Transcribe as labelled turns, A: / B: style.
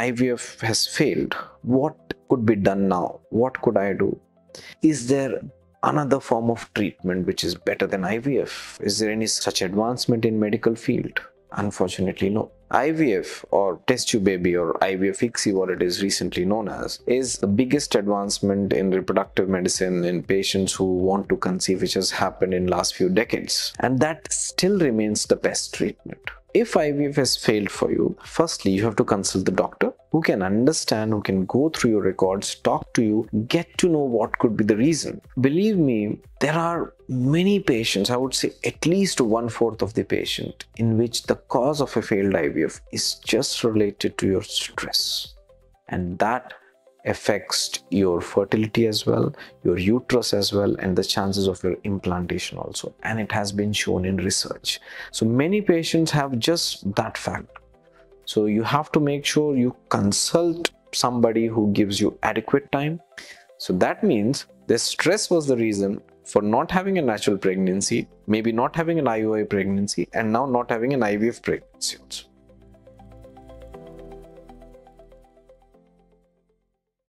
A: IVF has failed, what could be done now? What could I do? Is there another form of treatment which is better than IVF? Is there any such advancement in medical field? Unfortunately, no. IVF or test tube baby or IVF ICSI, what it is recently known as, is the biggest advancement in reproductive medicine in patients who want to conceive, which has happened in last few decades. And that still remains the best treatment. If IVF has failed for you, firstly, you have to consult the doctor who can understand, who can go through your records, talk to you, get to know what could be the reason. Believe me, there are many patients, I would say at least one fourth of the patient, in which the cause of a failed IVF is just related to your stress. And that affects your fertility as well, your uterus as well, and the chances of your implantation also. And it has been shown in research. So many patients have just that fact. So you have to make sure you consult somebody who gives you adequate time. So that means the stress was the reason for not having a natural pregnancy, maybe not having an IUI pregnancy, and now not having an IVF pregnancy also.